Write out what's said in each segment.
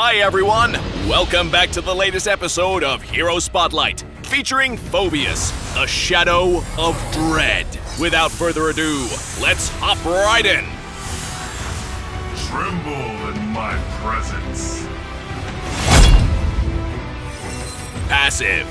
Hi, everyone! Welcome back to the latest episode of Hero Spotlight, featuring Phoveus, the Shadow of Dread. Without further ado, let's hop right in! Tremble in my presence. Passive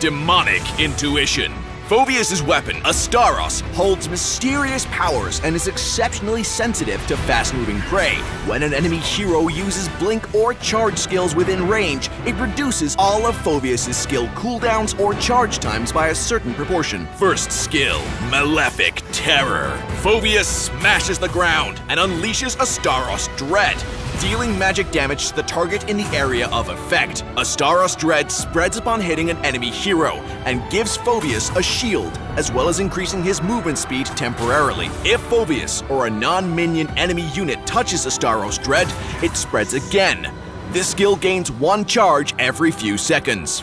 Demonic Intuition. Phoveus' weapon, Astaros, holds mysterious powers and is exceptionally sensitive to fast-moving prey. When an enemy hero uses blink or charge skills within range, it reduces all of Phoveus' skill cooldowns or charge times by a certain proportion. First skill, Malefic Terror. Phoveus smashes the ground and unleashes Astaros Dread, dealing magic damage to the target in the area of effect. Astaros Dread spreads upon hitting an enemy hero and gives Phoveus a shield, as well as increasing his movement speed temporarily. If Phoveus or a non-minion enemy unit touches Astaros Dread, it spreads again. This skill gains one charge every few seconds.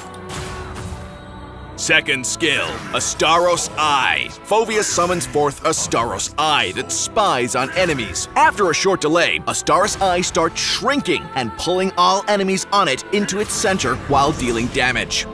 Second skill, Astaros Eye. Phoveus summons forth Astaros Eye that spies on enemies. After a short delay, Astaros Eye starts shrinking and pulling all enemies on it into its center while dealing damage.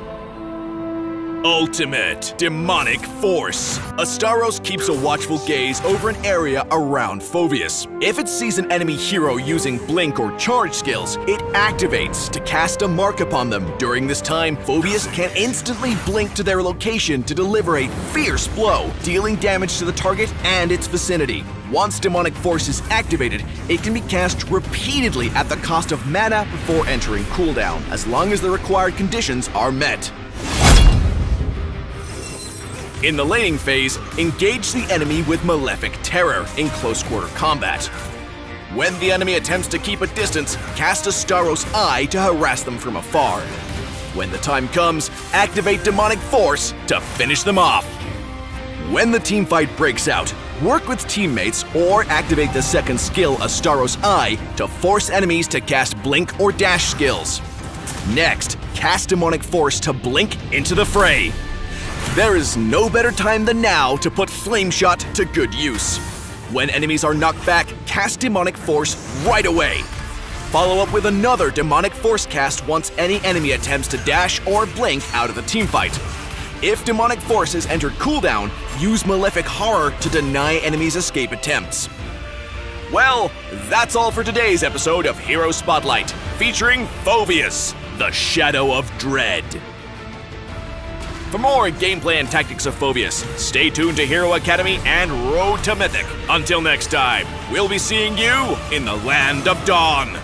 Ultimate Demonic Force. Astaros keeps a watchful gaze over an area around Phoveus. If it sees an enemy hero using blink or charge skills, it activates to cast a mark upon them. During this time, Phoveus can instantly blink to their location to deliver a fierce blow, dealing damage to the target and its vicinity. Once Demonic Force is activated, it can be cast repeatedly at the cost of mana before entering cooldown, as long as the required conditions are met. In the laning phase, engage the enemy with Malefic Terror in close quarter combat. When the enemy attempts to keep a distance, cast Astaros Eye to harass them from afar. When the time comes, activate Demonic Force to finish them off. When the teamfight breaks out, work with teammates or activate the second skill Astaros Eye to force enemies to cast Blink or Dash skills. Next, cast Demonic Force to blink into the fray. There is no better time than now to put Flame Shot to good use. When enemies are knocked back, cast Demonic Force right away. Follow up with another Demonic Force cast once any enemy attempts to dash or blink out of the teamfight. If Demonic Force has entered cooldown, use Malefic Horror to deny enemies' escape attempts. Well, that's all for today's episode of Hero Spotlight, featuring Phoveus, the Shadow of Dread. For more gameplay and tactics of Phoveus, stay tuned to Hero Academy and Road to Mythic. Until next time, we'll be seeing you in the Land of Dawn.